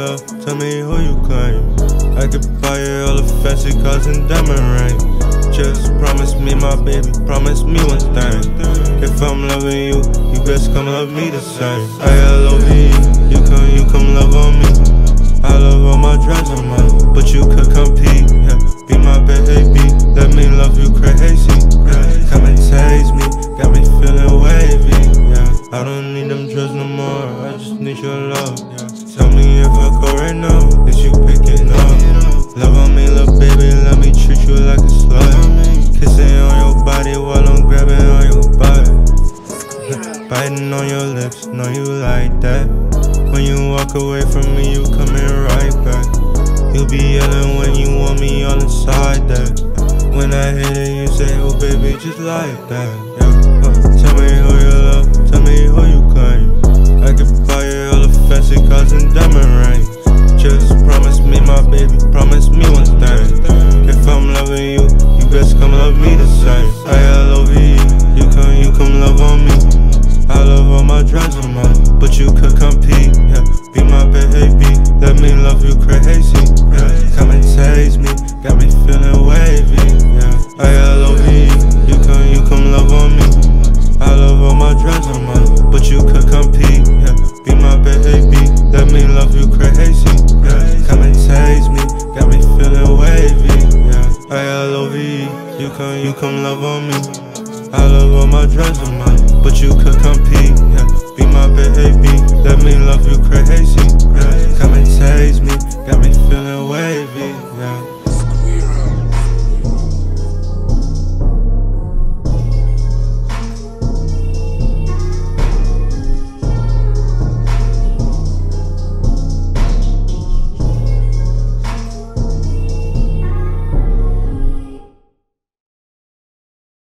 tell me who you claim. I could buy you all the fancy cars and diamond rings. Just promise me, my baby, promise me one thing. If I'm loving you, you best come love me the same. I love you, you come, you come love on me. I love all my drugs and money, but you could compete. Yeah, be my baby, let me love you crazy. Yeah, come and taste me, got me feeling wavy. Yeah, I don't need them drugs no more, I just need your love. If I go right now, is you picking up? Love on me, little baby, let me treat you like a slut. Kissing on your body while I'm grabbing on your butt. Biting on your lips, know you like that. When you walk away from me, you coming right back. You be yelling when you want me on the side that. When I hit it, you say, oh baby, just like that. Yeah. Uh, tell me diamond rings. Just promise me, my baby, promise me one thing. If I'm loving you, you best come love me the same. I love you, you come, you come love on me. I love all my drugs and money, but you could compete. Yeah, be my baby, let me love you crazy. You, come, you come love on me. I love all my drugs and money, but you could compete.